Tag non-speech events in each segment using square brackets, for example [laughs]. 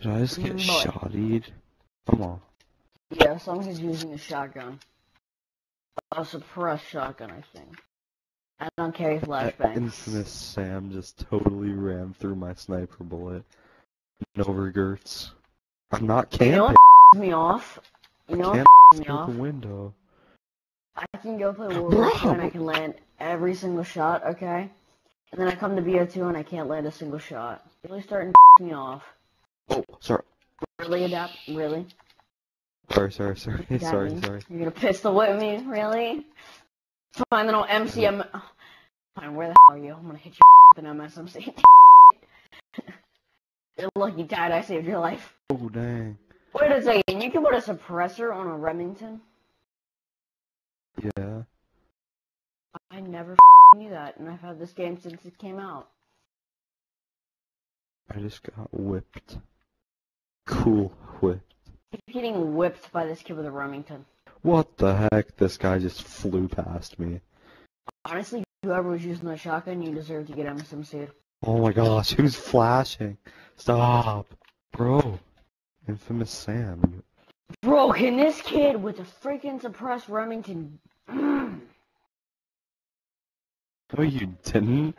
Did I just get Boy. shottied? Come on. Yeah, as long as he's using a shotgun. A suppressed shotgun, I think. I don't carry That flashbangs. infamous Sam just totally ran through my sniper bullet. No regrets. I'm not camping. You know what me off? You know what Can't pisses me off? the window. I can go play World War II and I can land every single shot, okay? And then I come to BO2 and I can't land a single shot. It's Really starting to me off. Oh, sorry. Really adapt? Really? Sorry, sorry, sorry, Got sorry, sorry. You're gonna pistol whip me? Really? Fine, then I'll MCM. Fine, where the hell are you? I'm gonna hit you with an MSMC. You're lucky, Dad. I saved your life. Oh, dang. Wait a second. You can put a suppressor on a Remington? Yeah. I never knew that, and I've had this game since it came out. I just got whipped. Cool whipped. Getting whipped by this kid with a Remington. What the heck? This guy just flew past me. Honestly, whoever was using the shotgun, you deserve to get MSMC'd. Oh my gosh, [laughs] who's flashing? Stop. Bro. Infamous Sam. you- Bro, can this kid with a freaking suppressed Remington. No, you didn't.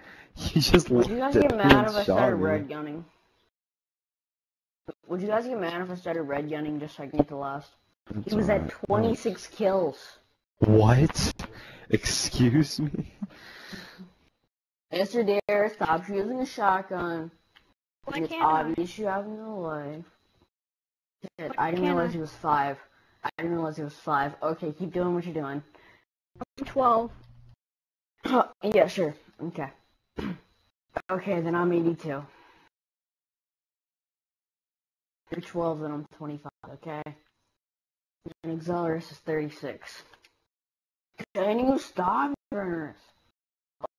You just Would you guys get mad if I started red gunning? Would you guys get mad if I started red gunning just so I can get the last? He was at alright. 26 kills. What? [laughs] Excuse me? Mr. Dare, stop using a shotgun. Why it's can't I? obvious you have no life. Shit, Why I didn't can't realize I? he was five. I didn't realize he was five. Okay, keep doing what you're doing. I'm 12. [clears throat] yeah, sure. Okay. [clears throat] okay, then I'm 82. You're 12, and I'm 25, okay? And Exelarus is 36. Can you stop, Burners?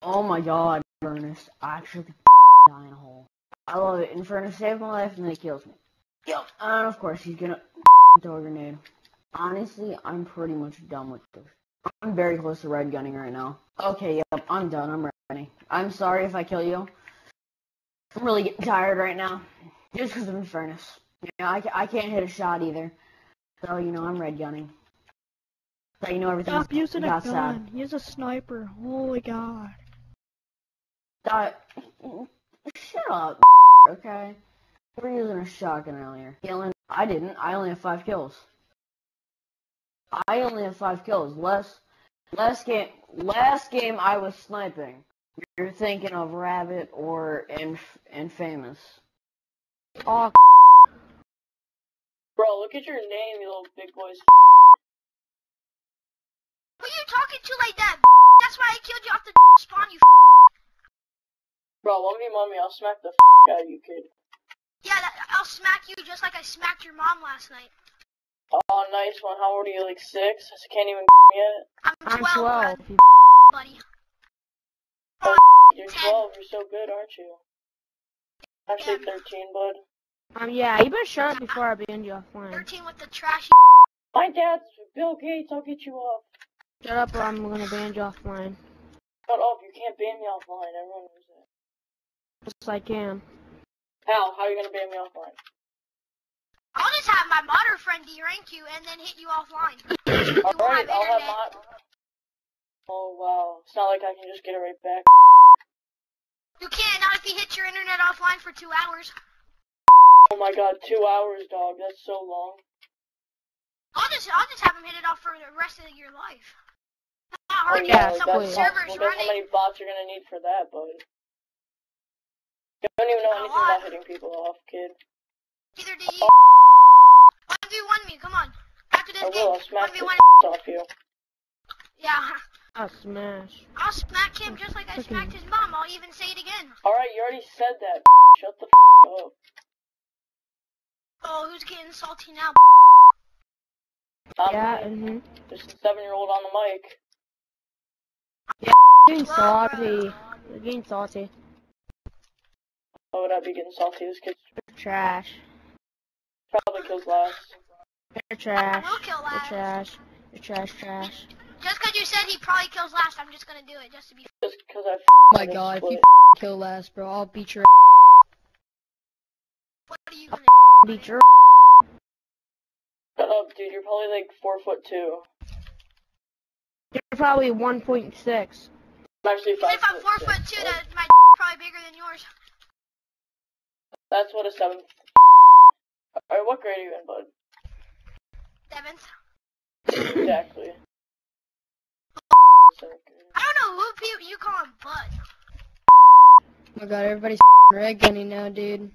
Oh my god, Burners I actually die in a hole. I love it. Inferno saved my life and then he kills me. Yep. And of course he's gonna [laughs] throw a grenade. Honestly, I'm pretty much done with this. I'm very close to red gunning right now. Okay, yep, I'm done. I'm ready. I'm sorry if I kill you. I'm really getting tired right now. Just because of Infernus. Know, I, I can't hit a shot either. So, you know, I'm red gunning. So, you know, everything's Stop using a got gun. sad. Use a sniper. Holy god. Shut up, okay? We were using a shotgun earlier. Killing. I didn't. I only have five kills. I only have five kills. Last, last game, last game I was sniping. You're thinking of Rabbit or Inf- Infamous. Oh, Bro, look at your name, you little big boys. Who are you talking to like that? That's why I killed you off the spawn, you. Bro, one v one me, I'll smack the out of you, kid. Yeah, that, I'll smack you just like I smacked your mom last night. Oh, nice one. How old are you? Like six? I can't even yet. I'm I'm 12, 12. buddy. You're 12. You're so good, aren't you? Actually, 13, bud. Um, yeah, you better shut up before I ban you offline. 13 with the trashy. My dad's Bill Gates. I'll get you off. Shut up or I'm gonna ban you offline. Shut up. You can't ban me offline. Everyone knows that. Yes, I can. How? How are you gonna ban me offline? I'll just have my modder friend derank you and then hit you offline. [coughs] Alright, I'll have internet. my. Oh wow. It's not like I can just get it right back. You can't, not if he hits your internet offline for two hours. Oh my god, two hours, dog. That's so long. I'll just, I'll just have him hit it off for the rest of your life. Not Oh hard to yeah, get some that's- servers well, guess how many bots you're gonna need for that, bud? You don't even know anything about hitting people off, kid. Either do you. 1v1 me, come on. After this I game, will. I'll smack the 1v1. off you. Yeah, I'll smash. I'll smack him just like I smacked his mom. I'll even say it again. Alright, you already said that. [laughs] Shut the up. Oh, who's getting salty now? I'm Yeah, mm-hmm. just a seven-year-old on the mic. Yeah, Getting salty. You're getting salty. Why would I be getting salty? This kid's trash. probably kills last. You're trash. I will kill You're last. trash. You're trash, trash. Just because you said he probably kills last, I'm just gonna do it just to be. Just because I my god, if split. you kill last, bro, I'll beat your What are you gonna Beat your Shut uh, up, dude. You're probably like four foot two. You're probably 1.6. I'm actually Even five if I'm four six, foot two, so that my probably bigger than yours. That's what a seventh. Alright, what grade are you in, bud? Seventh. Exactly. [coughs] I don't know who people you call him Bud. Oh my god, everybody's [laughs] red gunning now, dude.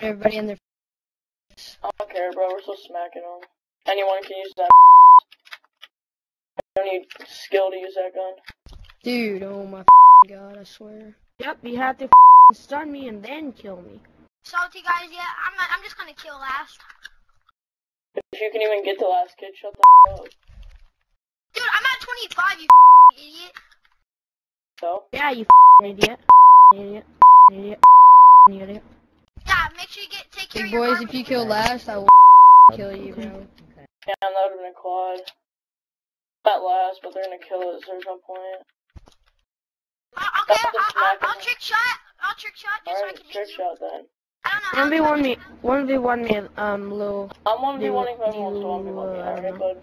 Everybody in their I don't care, bro. We're still smacking them. Anyone can use that. I don't need skill to use that gun. dude. Oh my god, I swear. Yep, you have to stun me and then kill me. Salty guys, yeah, I'm not, I'm just gonna kill last. If you can even get the last kid, shut the up. Dude, I'm at 25, you idiot. So, Yeah, you idiot. Idiot. Idiot. Idiot. Yeah, make sure you get take care Big of your boys, if you kill last, I will kill you, bro. yeah, that would have been a quad. Not last, but they're gonna kill us. There's no point. Uh, okay, Stop the I'll, I'll. I'll trick shot. I'll trick shot just so I Alright, can trick beat you. shot then. I don't know. One v one me. One v one me. Um, little. I'm 1v1 Do- if everyone wants to 1v1 me. do, uh, Alright, bud?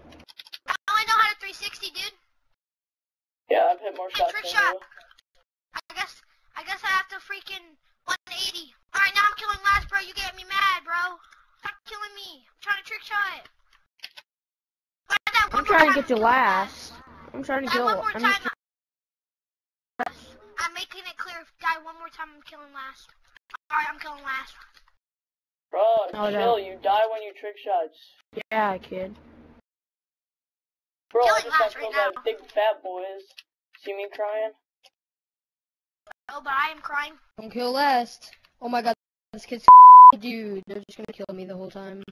I only know how to 360, dude. Yeah, I've hit more Hey, shots trick than shot. you. I guess I guess I have to freaking 180. Alright, now I'm killing last, bro. You get me mad, bro. Stop killing me. I'm trying to trick shot. Try that one I'm trying to get you last. I'm trying to kill. one more I'm, time. I'm making it clear. If die one more time, I'm killing last. Alright, I'm killing last. Bro, Oh, chill. no. You die when you trick shots. yeah, kid. Bro, I just got last right killed by now. big fat boys. See me crying? Oh, but I am crying. Don't kill last. Oh my god, this kid's [laughs] dude. They're just gonna kill me the whole time.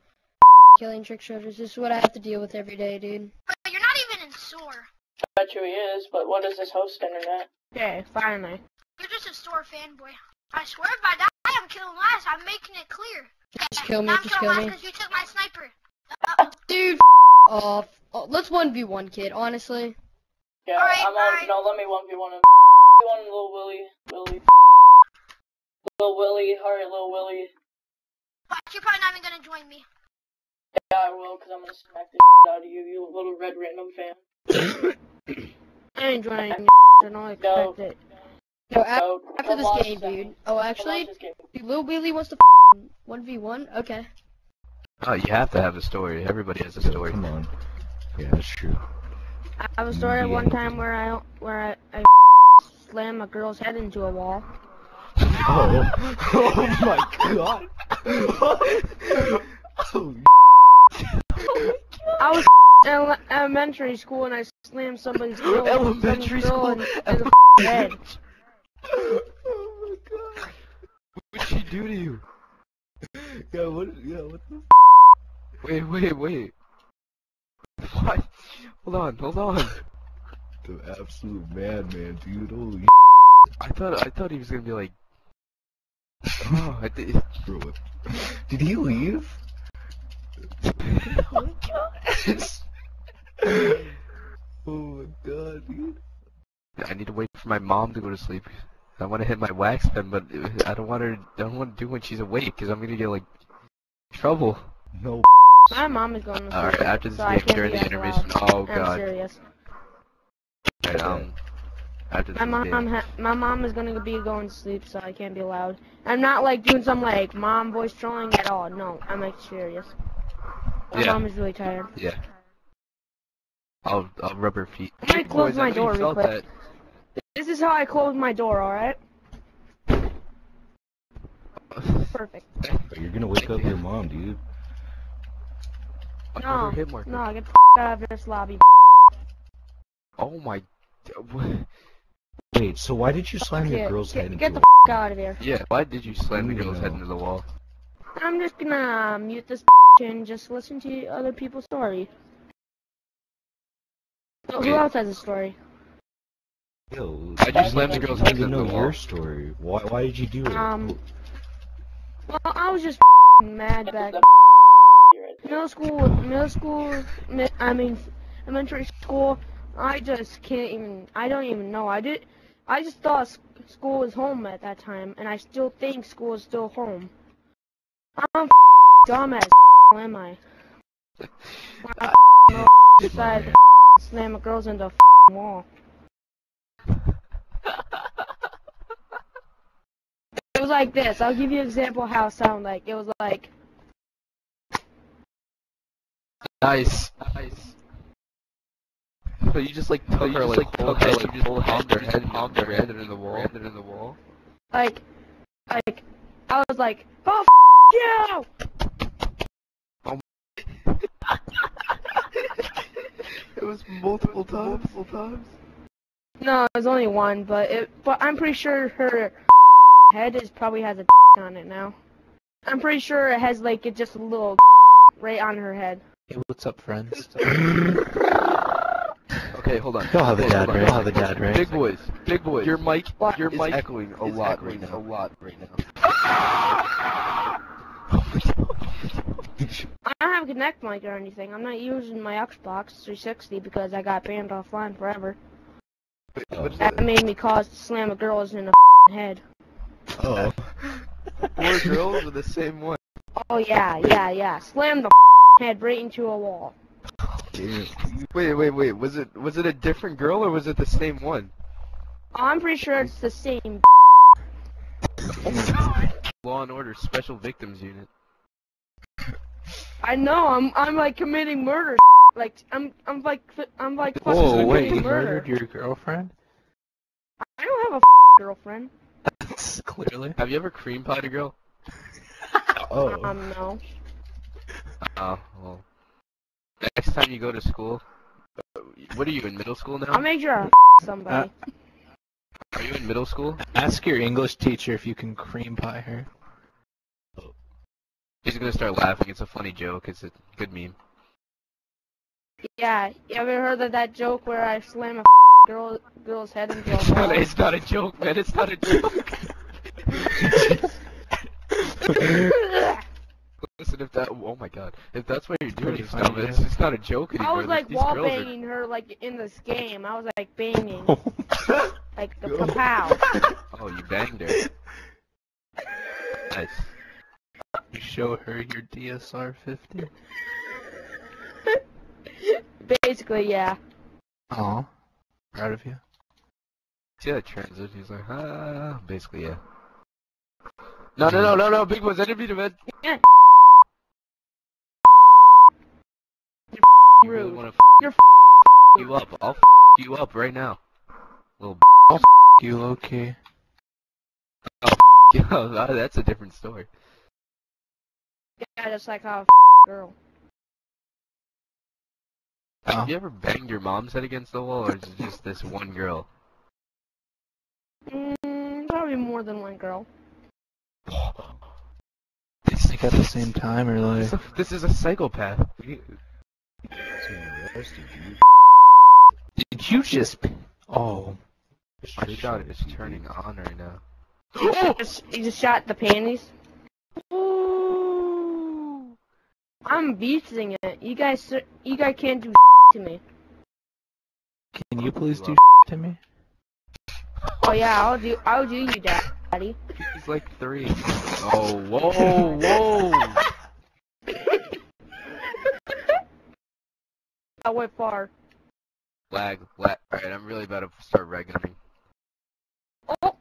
Killing trick shooters. This is what I have to deal with every day, dude. But you're not even in sore. I bet you he is, but what is this host internet? Okay, finally. You're just a store fanboy. I swear by that, I am killing last. I'm making it clear. Just kill me, Now I'm just killing kill last me. because you took my sniper. Uh-oh. Dude, off. Oh, let's 1v1, kid, honestly. Yeah, Alright, I'm on. alright. No, let me 1v1 him. 1 Lil Willie. Willie. Lil Willie. Alright, Lil Willie. But you're probably not even gonna join me. Yeah, I will, because I'm gonna smack the shit out of you, you little red random fan. [coughs] I ain't joining. you. I don't Go. expect it. Yo, a- So, after come this game, this- dude. Oh, actually, watch this game. dude, Lil Wheelie wants to 1v1? Okay. Oh, you have to have a story. Everybody has a story. Come on. Yeah, that's true. I have a story one time where I where I, I slammed a girl's head into a wall. Oh, oh my god. oh, [laughs] I was [laughs] in elementary school and I slammed somebody's girl, Elementary some school. in, in the head. [laughs] oh my god. What'd she do to you? Yeah, what? Yeah, what the? Wait, wait, wait. What? Hold on, hold on. The absolute madman, dude. Holy I thought I thought he was gonna be like. Oh, I did. bro. what- Did he leave? Oh my god, oh my god, dude. I need to wait for my mom to go to sleep. I want to hit my wax pen, but I don't want her. I don't want to do when she's awake, because I'm gonna get like trouble. No. [laughs] My mom is going to All right, sleep, after this so I game, can't during be the that intermission. loud. Oh I'm god. serious. Right, um, after this My mom, ha- my mom is gonna be going to sleep, so I can't be loud. I'm not like doing some like mom voice trolling at all. No, I'm like serious. My Yeah. mom is really tired. Yeah. I'll I'll rub her feet. I'm gonna close Boys, my I know you door real felt quick. This is how I close my door. All right. Perfect. You're gonna wake up your mom, dude. No, got her hit marker. no, get the f- out of this lobby. Oh my. What? Wait, so why did you slam your Get- girl's get, head into get the a- f- out of here. Yeah. Why did you slam the girl's head into the wall? I'm just gonna mute this and just listen to other people's story. So Okay. Who else has a story? Yo, Why'd you slam the girl's I head need to into know the your story. Why? Why did you do it? Um, Well, I was just mad back. You're right there. Middle school, middle school, I mean, elementary school. I just can't even. I don't even know. I did. I just thought school was home at that time, and I still think school is still home. I'm dumbass. [laughs] Am I? I decided to slam a girls into a [laughs] wall. It was like this. I'll give you an example how it sounded like. It was like, Nice. Nice. So you just like took her like whole head, you just palmed her head, palmed her head in the wall, and in the wall. like, like, I was like, oh, f- you! Oh [laughs] it was multiple times. Multiple times. No, it was only one, but it, but I'm pretty sure her head is probably has a [laughs] on it now. I'm pretty sure it has like it just a little [laughs] right on her head. Hey, what's up, friends? Okay, hold on. [laughs] Y'all have a dad, on. right? Y'all have a dad, right? Big boys, big boys. Your mic, What? your Is mic echoing a is lot echoing right now. A lot right now. I don't have a Kinect mic or anything. I'm not using my Xbox 360 because I got banned offline forever. What is That it? made me cause to slam a girl's in the head. Oh. Four girls or the same one? Oh yeah, yeah, yeah. Slam the head right into a wall. Wait, wait, wait. Was it was it a different girl or was it the same one? Oh, I'm pretty sure it's the same. [laughs] Law and Order Special Victims Unit. I know. I'm I'm like committing murder. Like I'm I'm like I'm like fucking Whoa, committing wait, you murder. murdered your girlfriend? I don't have a girlfriend. [laughs] Clearly. Have you ever cream pied a girl? [laughs] Oh. Um, no. Oh, well. Next time you go to school, uh, what are you in middle school now? I'll make sure I somebody. Are you in middle school? Ask your English teacher if you can cream pie her. He's gonna start laughing. It's a funny joke. It's a good meme. Yeah, you ever heard of that joke where I slam a girl girl's head into It's a not, [laughs] wall? it's not a joke, man. It's not a joke. [laughs] [laughs] Listen, if that, oh my god, if that's what you're doing, it's, funny, not, it's, it's not a joke anymore. I was like These wall girls are- banging her like in this game. I was like banging, [laughs] like the kapow. [laughs] Oh, you banged her. Nice. You show her your DSR 50? Basically, yeah. Aw. Proud of you. See that transition? He's like, ah, basically, yeah. No, no, no, no, no, big boys, I didn't mean to man. You really wanna f You're you up? I'll f you up right now. Little You low key. b- Yo, that- that's a different story. Yeah, just like how a girl. Oh. Have you ever banged your mom's head against the wall, or is it just this one girl? Mm, probably more than one girl. [gasps] Like at the same time or [laughs] like. This is a psychopath. Did you just. Oh. My shot is turning on right now. Just, you just shot the panties. Ooh. I'm beasting it. You guys, you guys can't do to me. Can you please do to me? Oh yeah, I'll do, I'll do you, daddy. He's like three. Oh, whoa, whoa. I went far. Lag, lag. Alright, I'm really about to start regular. Oh,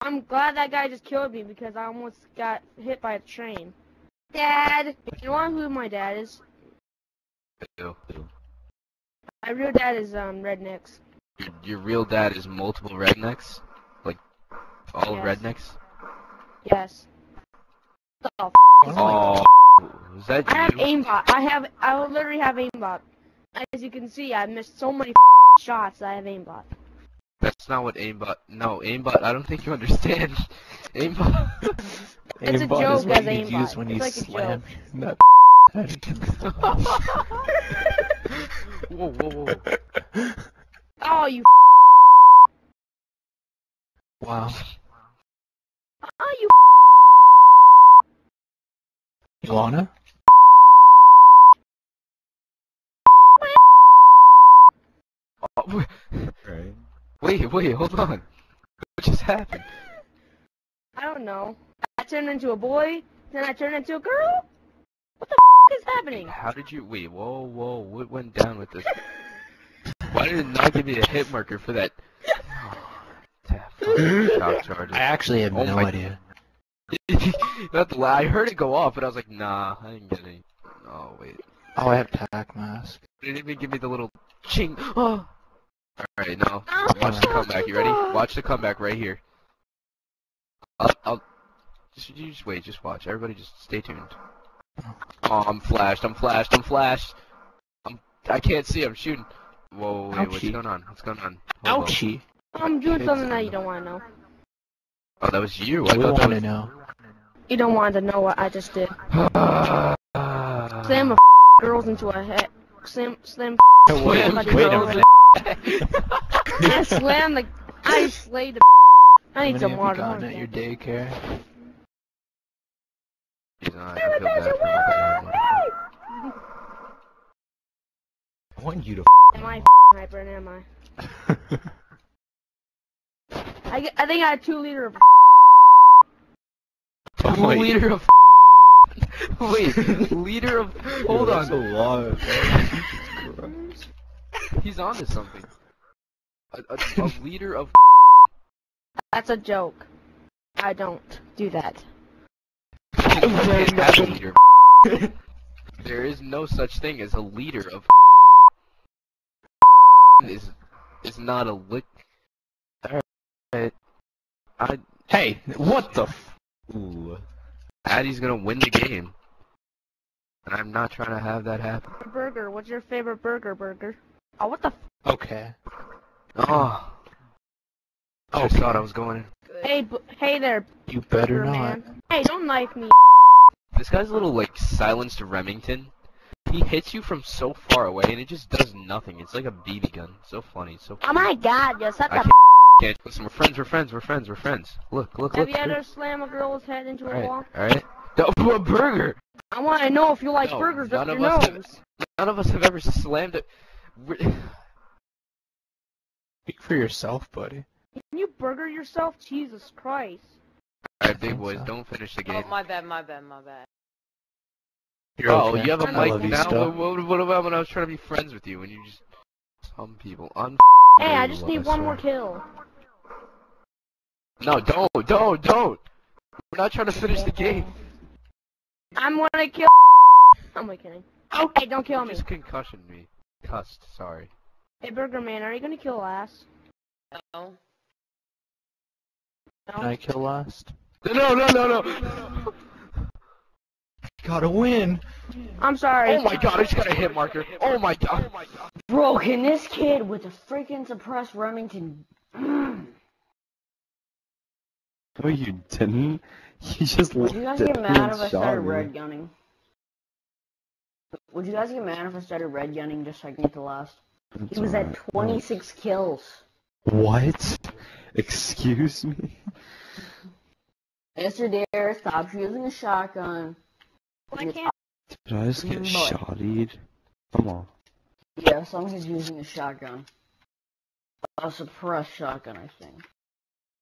I'm glad that guy just killed me because I almost got hit by a train. Dad, you know who my dad is? Ew. My real dad is um rednecks. Your, your real dad is multiple rednecks? Like, all Yes. rednecks? Yes. Oh, Oh, is that I have aimbot. I have. I will literally have aimbot. As you can see, I missed so many shots. I have aimbot. That's not what aimbot. No, aimbot. I don't think you understand. [laughs] aimbot. It's a joke is what as you aimbot. use when It's you like a slam that [laughs] head whoa, whoa, whoa. Oh, you. Wow. Oh, you. You wanna? Oh, wait, Right. wait, wait, hold on. What just happened? I don't know. I turned into a boy, Then I turned into a girl? What the f- is happening? How did you wait? Whoa, whoa! What went down with this? Why did it not give me a hit marker for that? Fucking shock charges. Oh, I actually have Oh no my- idea. [laughs] Not the la- I heard it go off, but I was like, nah, I didn't get any. Oh wait, Oh, I have tac mask. it didn't even give me the little ching. Oh. All right, now Oh, watch the comeback. You ready? Watch the comeback right here. I'll, I'll just you just wait, just watch. Everybody, just stay tuned. Oh, I'm flashed. I'm flashed. I'm flashed. I'm. I can't see. I'm shooting. Whoa, wait, what's going on? What's going on? Hold on. Ouchie. I'm doing something that you don't want to know. Oh, that was you. I we thought that want to know. You don't want to know what I just did. Ah. [sighs] Slam a girls into a head. Slam, slam. [laughs] Wait, [laughs] wait a minute. I slammed the. I slayed the. [laughs] I How need many some have you water. gotten at your daycare? Jeez, I feel bad for my dad. I want you to Am I hyper? Am I? I, I think I had two liter of. Oh two liter of. [laughs] Wait, leader of. Hold That's a on. lot. [laughs] Jesus Christ. He's onto something. A, a, a [laughs] liter of. That's a joke. I don't do that. You can't have a liter. of- There is no such thing as a leader of. Is is not a lick. Alright. I. Hey, what the? F- Ooh. Addy's gonna win the game. And I'm not trying to have that happen. Burger. What's your favorite burger? Burger. Oh, what the? F- okay. Oh. I just thought I was going in. hey, bu- hey there, You better burger not. man. Hey, don't knife me. This guy's a little like silenced Remington. He hits you from so far away and it just does nothing. It's like a BB gun. So funny. So Funny. Oh my God, you're such I a. can't, can't listen. We're friends. We're friends. We're friends. We're friends. Look, look, Have look. you ever slam a girl's head into a All right, wall? all right. No, a burger. I want to know if you like No, burgers none up of your us have- None of us have ever slammed it. [laughs] Speak for yourself, buddy. Can you burger yourself? Jesus Christ. All right, big boys, so. don't finish the game. Oh, game. my bad, my bad, my bad. You're oh, okay. you have a mic now. What, what, what about when I was trying to be friends with you and you just some people un? Hey, I just need I one more kill. No, don't, don't, don't. We're not trying to finish the game. I'm gonna kill. [laughs] I'm only kidding. Hey, don't kill You me. just concussion me. Cussed. Sorry. Hey, Burger Man, are you gonna kill ass? No. Can I kill last? No, no, no, no. [laughs] Gotta win. I'm sorry. Oh my god, I just got a hit marker. Oh my god. Bro, can this kid with a freaking suppressed Remington? No, you didn't. You just Would you guys looked get mad if I started me. red gunning? Would you guys get mad if I started red gunning just so I can get the last? He It's was at 26 kills. What? Excuse me? Mr. Dare, stop using a shotgun. I can't. Did I just get Boy. shottied? Come on. Yeah, as long as he's using a shotgun. A suppressed shotgun, I think.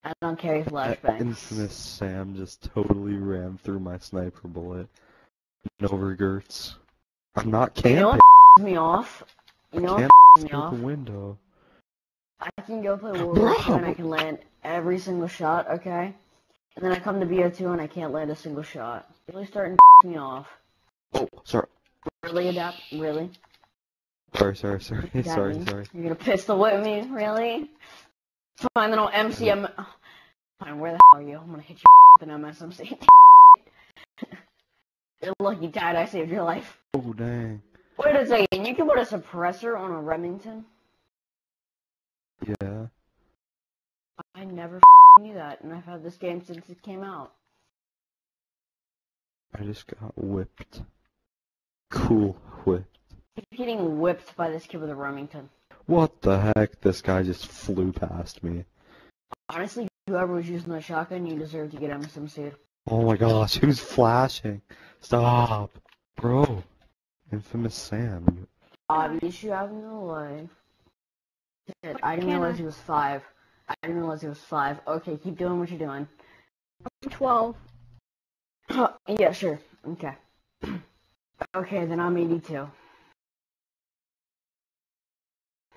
I don't carry flashbangs. infamous Sam just totally ran through my sniper bullet. No regrets. I'm not camping. You know what me off? You know Can't what me through off? the window. I can go play World War II and I can land every single shot, okay? And then I come to BO2 and I can't land a single shot. Really starting me off. Oh, sorry. Really adapt? Really? Sorry, sorry, sorry, sorry, sorry. You're gonna pistol whip me? Really? Fine, then I'll MCM. Fine, where the hell are you? I'm gonna hit you [laughs] with an MSMC. You're [laughs] lucky, Dad, I saved your life. Oh, dang. Wait a second, you can put a suppressor on a Remington? Yeah. I never [laughs] knew that, and I've had this game since it came out. I just got whipped. Cool whipped. Keep getting whipped by this kid with a Remington. What the heck? This guy just flew past me. Honestly, whoever was using that shotgun, you deserve to get MSMC'd. Oh my gosh, [laughs] who's flashing? Stop. Bro. Infamous Sam. Obvious you have no life. Shit, I didn't realize I- he was five. I didn't realize he was five. Okay, keep doing what you're doing. I'm 12. [coughs] yeah, sure. Okay. [coughs] Okay, then I'm 82. You're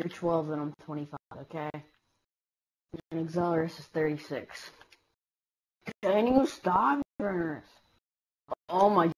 12, and I'm 25, okay? And Exelarus is 36. Can you stop? Oh my